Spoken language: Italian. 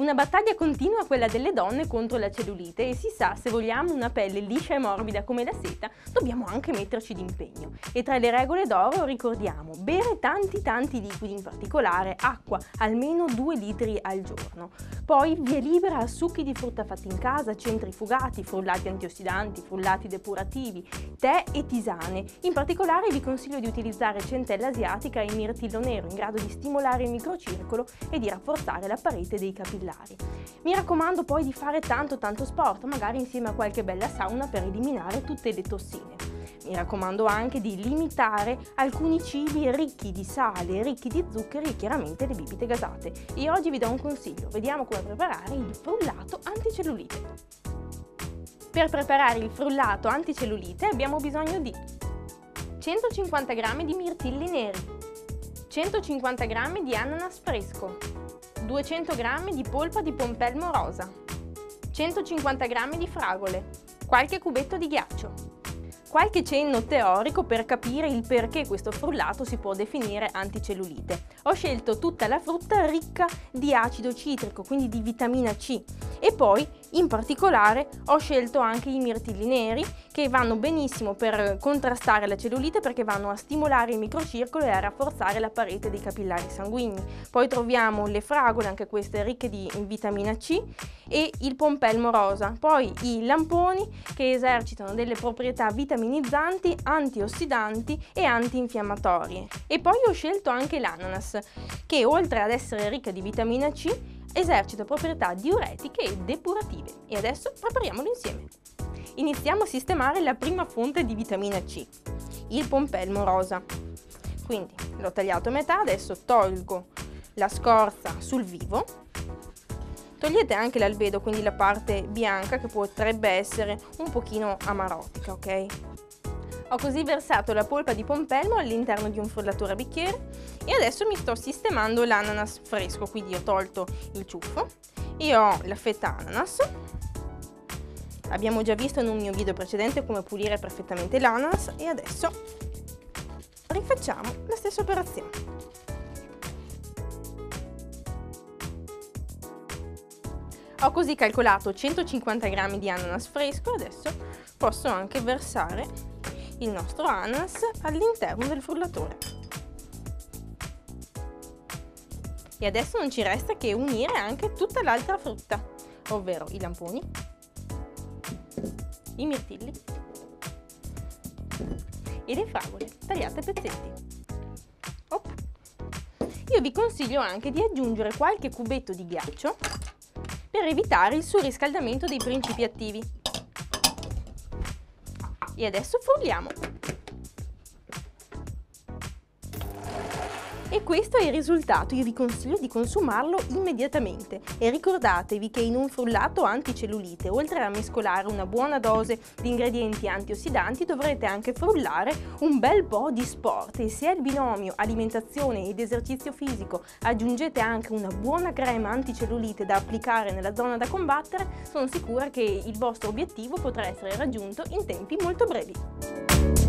Una battaglia continua quella delle donne contro la cellulite e si sa se vogliamo una pelle liscia e morbida come la seta dobbiamo anche metterci d'impegno. E tra le regole d'oro ricordiamo bere tanti tanti liquidi, in particolare acqua, almeno 2 litri al giorno. Poi via libera a succhi di frutta fatti in casa, centrifugati, frullati antiossidanti, frullati depurativi, tè e tisane. In particolare vi consiglio di utilizzare centella asiatica e mirtillo nero in grado di stimolare il microcircolo e di rafforzare la parete dei capillari. Mi raccomando poi di fare tanto tanto sport, magari insieme a qualche bella sauna per eliminare tutte le tossine. Mi raccomando anche di limitare alcuni cibi ricchi di sale, ricchi di zuccheri e chiaramente le bibite gasate. E oggi vi do un consiglio, vediamo come preparare il frullato anticellulite. Per preparare il frullato anticellulite abbiamo bisogno di 150 g di mirtilli neri, 150 g di ananas fresco, 200 g di polpa di pompelmo rosa, 150 g di fragole, qualche cubetto di ghiaccio, Qualche cenno teorico per capire il perché questo frullato si può definire anticellulite. Ho scelto tutta la frutta ricca di acido citrico, quindi di vitamina C poi in particolare ho scelto anche i mirtilli neri che vanno benissimo per contrastare la cellulite perché vanno a stimolare il microcircolo e a rafforzare la parete dei capillari sanguigni. Poi troviamo le fragole, anche queste ricche di vitamina C e il pompelmo rosa. Poi i lamponi che esercitano delle proprietà vitaminizzanti, antiossidanti e antinfiammatorie. E poi ho scelto anche l'ananas che oltre ad essere ricca di vitamina C esercita proprietà diuretiche e depurative. E adesso prepariamolo insieme. Iniziamo a sistemare la prima fonte di vitamina C, il pompelmo rosa. Quindi l'ho tagliato a metà, adesso tolgo la scorza sul vivo. Togliete anche l'albedo, quindi la parte bianca che potrebbe essere un pochino amarotica, ok? Ho così versato la polpa di pompelmo all'interno di un frullatore a bicchiere e adesso mi sto sistemando l'ananas fresco, quindi ho tolto il ciuffo e ho la fetta ananas. Abbiamo già visto in un mio video precedente come pulire perfettamente l'ananas e adesso rifacciamo la stessa operazione. Ho così calcolato 150 g di ananas fresco adesso posso anche versare il nostro ananas all'interno del frullatore. E adesso non ci resta che unire anche tutta l'altra frutta, ovvero i lamponi, i mirtilli e le fragole tagliate a pezzetti. Oh. Io vi consiglio anche di aggiungere qualche cubetto di ghiaccio per evitare il surriscaldamento dei principi attivi. E adesso frulliamo. E questo è il risultato, io vi consiglio di consumarlo immediatamente e ricordatevi che in un frullato anticellulite, oltre a mescolare una buona dose di ingredienti antiossidanti, dovrete anche frullare un bel po' di sport e se al binomio alimentazione ed esercizio fisico aggiungete anche una buona crema anticellulite da applicare nella zona da combattere, sono sicura che il vostro obiettivo potrà essere raggiunto in tempi molto brevi.